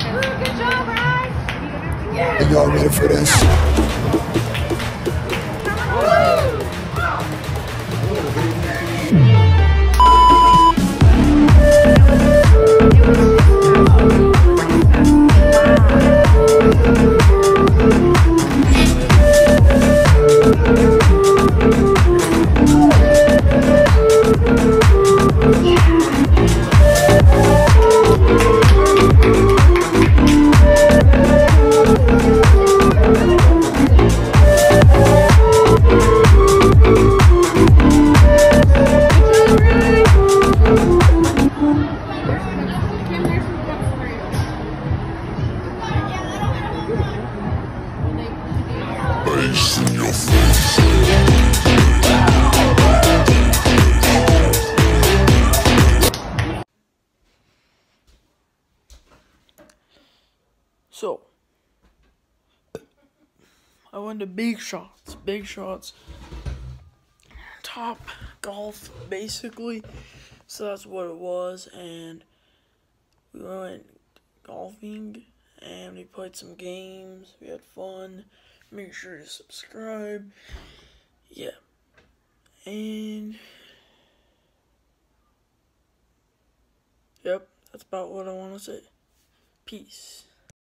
Are y'all ready for this? Bass So, I went to Big Shots. Big Shots. Top golf, basically. So that's what it was. And we went golfing and we played some games. We had fun. Make sure to subscribe. Yeah. And. Yep, that's about what I want to say. Peace.